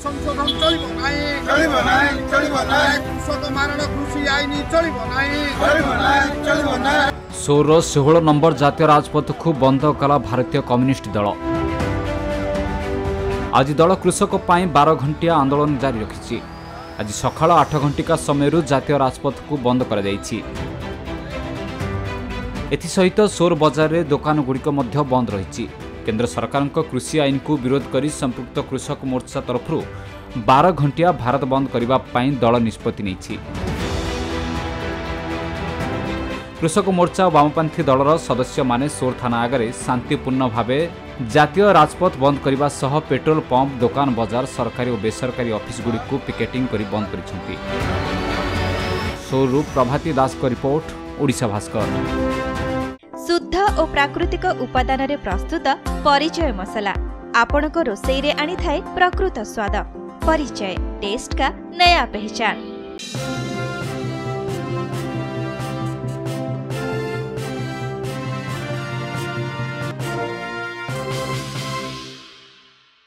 सोर र षो नम्बर जातीय खु बंद कला भारतीय कम्युनिस्ट दल आज दल कृषक पनि बार घन्टिया आन्दोलन जारी रखि आज सकाल आठ समय समयहरू जातीय राजको एथि सहित सोर बजारले दोकानगुडिको बंद रहि केन्द्र सरकारको कृषि आइनको विरोध गरि सम्पृक्त कृषक मोर्चा तरफु बार घण्टिया भारत बन्द दल निष्पत्ति कृषक मोर्चा वामपन्थी दलर सदस्य माने सोर थाना आगर शान्तिपूर्ण भाबे जातीय राज बन्द सह पेट्रोल पम्प दोकान बजार सरकारी ओ बेसरकारी अफिस अफिसगुडी पिकेटिङ बन्दी दासको रिपोर्ट ओडिसा भास्कर ଓ ପ୍ରାକୃତିକ ଉପାଦାନରେ ପ୍ରସ୍ତୁତ ପରିଚୟ ମସଲା ଆପଣଙ୍କ ରୋଷେଇରେ ଆଣିଥାଏ ପ୍ରକୃତ ସ୍ୱାଦ ପରିଚୟ ଟେଷ୍ଟ କା ନୟା ପେହଚାନ